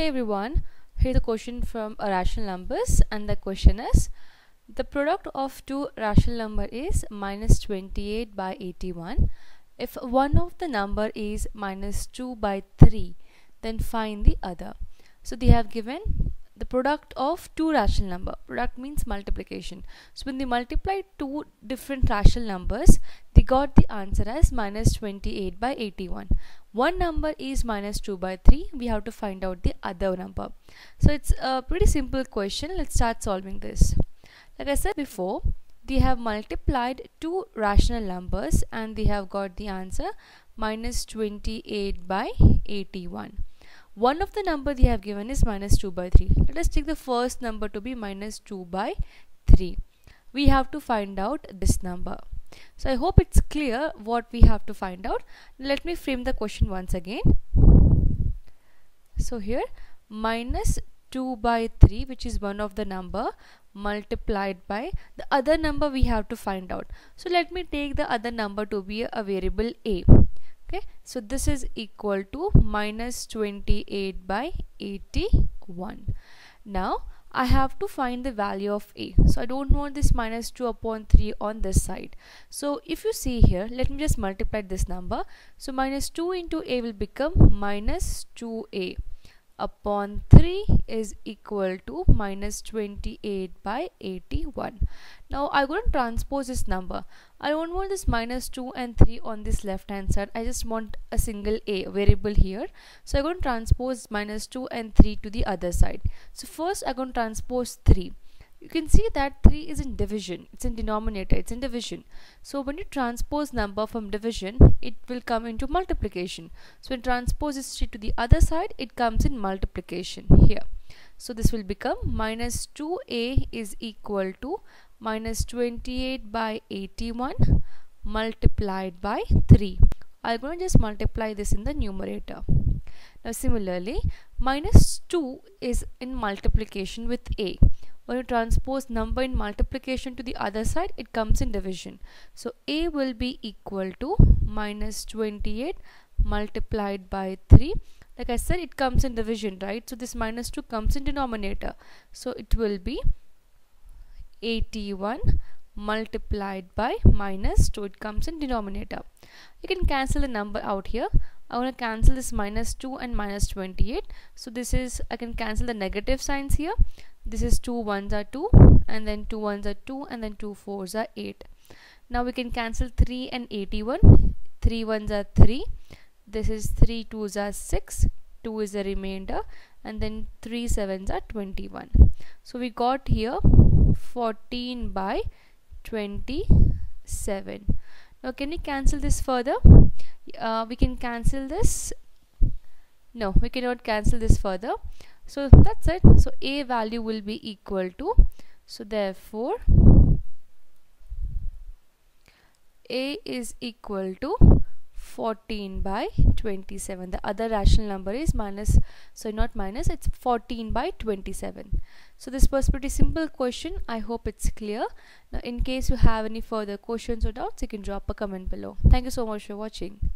Hey everyone, here's a question from rational numbers and the question is the product of two rational number is minus 28 by 81. If one of the number is minus 2 by 3 then find the other. So they have given the product of two rational number. Product means multiplication. So when they multiply two different rational numbers they got the answer as minus 28 by 81 one number is minus 2 by 3 we have to find out the other number. So it's a pretty simple question. Let's start solving this. Like I said before they have multiplied two rational numbers and they have got the answer minus 28 by 81 one of the number they have given is minus 2 by 3 let us take the first number to be minus 2 by 3 we have to find out this number so I hope it's clear what we have to find out. Let me frame the question once again. So here minus 2 by 3 which is one of the number multiplied by the other number we have to find out. So let me take the other number to be a variable a. Okay, so this is equal to minus 28 by 81. Now I have to find the value of a. So I don't want this minus 2 upon 3 on this side. So if you see here let me just multiply this number. So minus 2 into a will become minus 2a upon 3 is equal to minus 28 by 81 now I'm going to transpose this number. I don't want this minus 2 and 3 on this left hand side. I just want a single a variable here. So I'm going to transpose minus 2 and 3 to the other side. So first I'm going to transpose 3 you can see that 3 is in division. It's in denominator. It's in division. So when you transpose number from division it will come into multiplication. So when transpose is 3 to the other side it comes in multiplication here. So this will become minus 2a is equal to minus 28 by 81 multiplied by 3 I'm going to just multiply this in the numerator. Now similarly minus 2 is in multiplication with a when you transpose number in multiplication to the other side it comes in division. So a will be equal to minus 28 multiplied by 3 like I said it comes in division right? So this minus 2 comes in denominator. So it will be 81 multiplied by minus 2 it comes in denominator. You can cancel the number out here I want to cancel this minus 2 and minus 28 so this is I can cancel the negative signs here. This is 2 ones are 2 and then 2 ones are 2 and then 2 fours are 8 now we can cancel 3 and 81 3 ones are 3 this is 3 twos are 6 2 is the remainder and then 3 sevens are 21 so we got here 14 by 27 now can we cancel this further? Uh, we can cancel this. No we cannot cancel this further. So that's it. So a value will be equal to so therefore a is equal to 14 by 27 the other rational number is minus so not minus it's 14 by 27 so this was pretty simple question. I hope it's clear. Now in case you have any further questions or doubts you can drop a comment below. Thank you so much for watching